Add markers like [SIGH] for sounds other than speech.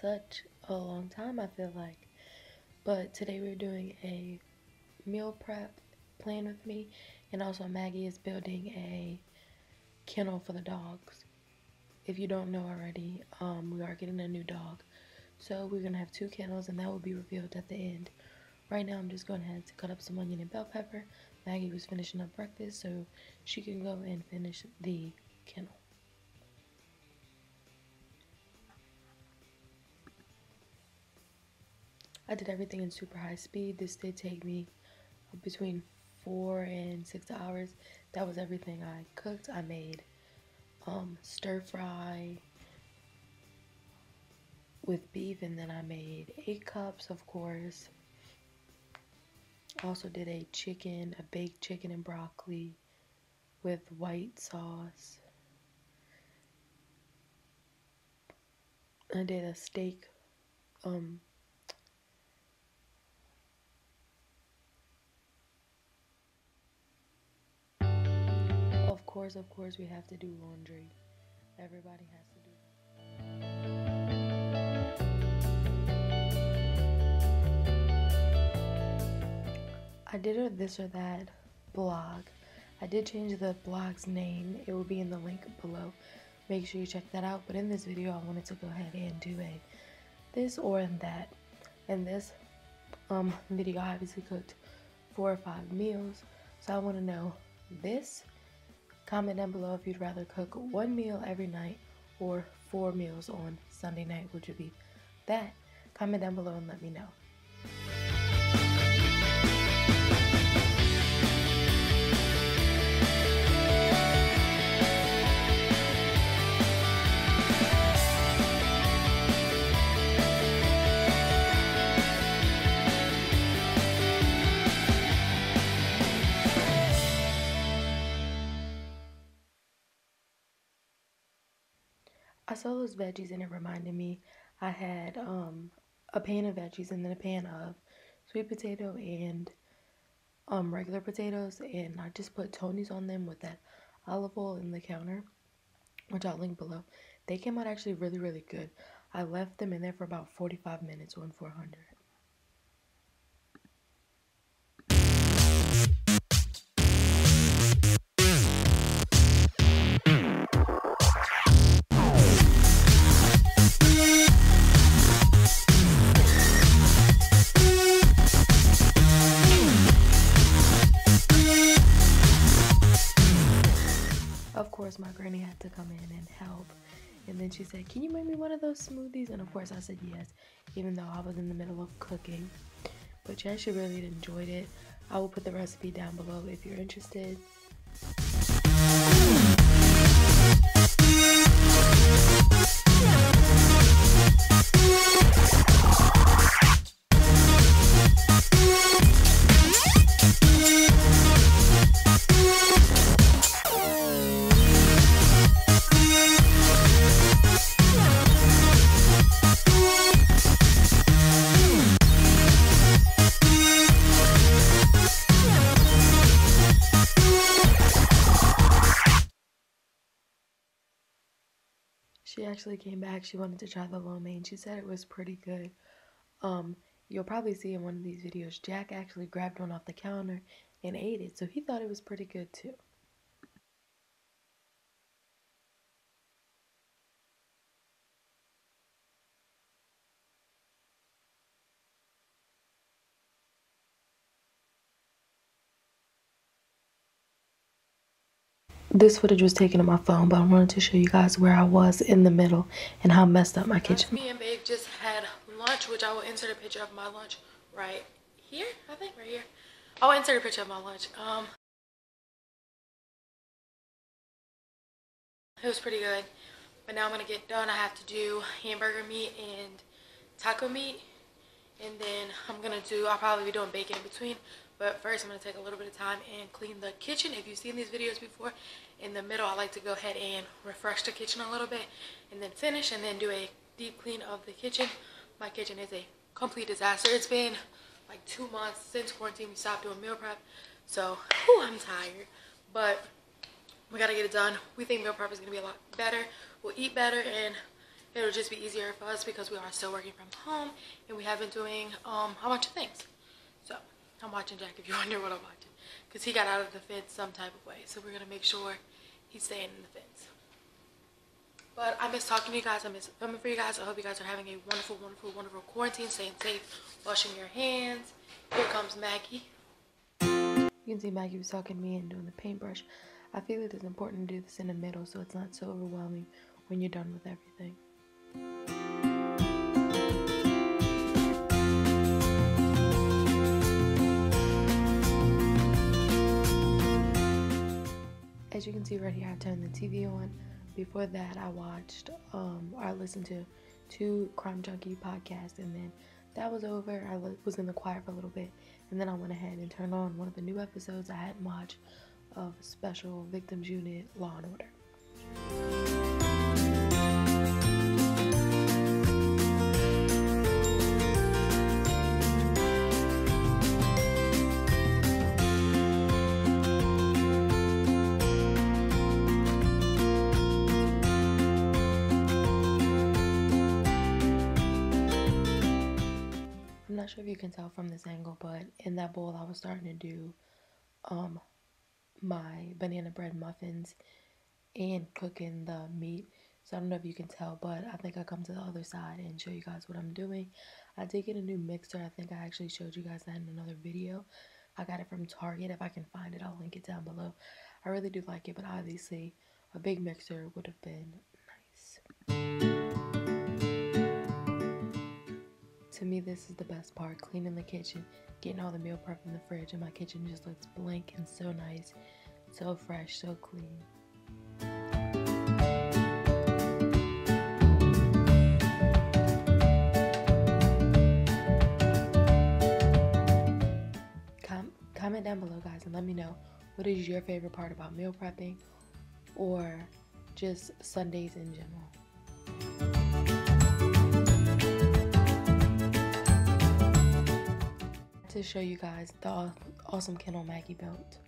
such a long time, I feel like. But today we're doing a meal prep plan with me, and also Maggie is building a kennel for the dogs. If you don't know already, um, we are getting a new dog. So we're gonna have two kennels, and that will be revealed at the end. Right now, I'm just going ahead to cut up some onion and bell pepper. Maggie was finishing up breakfast, so she can go and finish the kennel. I did everything in super high speed. This did take me between four and six hours. That was everything I cooked. I made um, stir fry with beef, and then I made eight cups, of course. Also did a chicken, a baked chicken and broccoli with white sauce. I did a steak um course, of course we have to do laundry. Everybody has to do I did a this or that blog. I did change the blog's name. It will be in the link below. Make sure you check that out. But in this video, I wanted to go ahead and do a this or that. In this um, video, I obviously cooked four or five meals. So I want to know this. Comment down below if you'd rather cook one meal every night or four meals on Sunday night, would be that. Comment down below and let me know. Saw those veggies and it reminded me I had um a pan of veggies and then a pan of sweet potato and um regular potatoes and I just put Tony's on them with that olive oil in the counter, which I'll link below. They came out actually really, really good. I left them in there for about 45 minutes on 400. To come in and help. And then she said, Can you make me one of those smoothies? And of course, I said yes, even though I was in the middle of cooking. But yeah, she really enjoyed it. I will put the recipe down below if you're interested. Actually came back. She wanted to try the lo mein. She said it was pretty good. Um, you'll probably see in one of these videos, Jack actually grabbed one off the counter and ate it, so he thought it was pretty good too. This footage was taken on my phone, but I wanted to show you guys where I was in the middle and how messed up my kitchen. Me and Babe just had lunch, which I will insert a picture of my lunch right here. I think right here. I'll insert a picture of my lunch. Um, it was pretty good, but now I'm gonna get done. I have to do hamburger meat and taco meat, and then I'm gonna do. I'll probably be doing baking in between. But first, I'm going to take a little bit of time and clean the kitchen. If you've seen these videos before, in the middle, I like to go ahead and refresh the kitchen a little bit and then finish and then do a deep clean of the kitchen. My kitchen is a complete disaster. It's been like two months since quarantine. We stopped doing meal prep. So, whew, I'm tired. But we got to get it done. We think meal prep is going to be a lot better. We'll eat better and it'll just be easier for us because we are still working from home and we have been doing um, a bunch of things. So I'm watching Jack if you [LAUGHS] wonder what I'm watching because he got out of the fence some type of way. So we're going to make sure he's staying in the fence. But I miss talking to you guys. I miss filming for you guys. I hope you guys are having a wonderful, wonderful, wonderful quarantine. Staying safe, washing your hands. Here comes Maggie. You can see Maggie was talking to me and doing the paintbrush. I feel it is important to do this in the middle so it's not so overwhelming when you're done with everything. You can see right here, I turned the TV on. Before that, I watched um, or I listened to two Crime Junkie podcasts, and then that was over. I was in the quiet for a little bit, and then I went ahead and turned on one of the new episodes I hadn't watched of Special Victims Unit Law and Order. Not sure if you can tell from this angle, but in that bowl I was starting to do um my banana bread muffins and cooking the meat. So I don't know if you can tell, but I think I come to the other side and show you guys what I'm doing. I did get a new mixer. I think I actually showed you guys that in another video. I got it from Target. If I can find it, I'll link it down below. I really do like it, but obviously a big mixer would have been nice. To me, this is the best part, cleaning the kitchen, getting all the meal prep in the fridge, and my kitchen just looks blank and so nice, so fresh, so clean. Com comment down below, guys, and let me know what is your favorite part about meal prepping or just Sundays in general. To show you guys the awesome kennel Maggie built.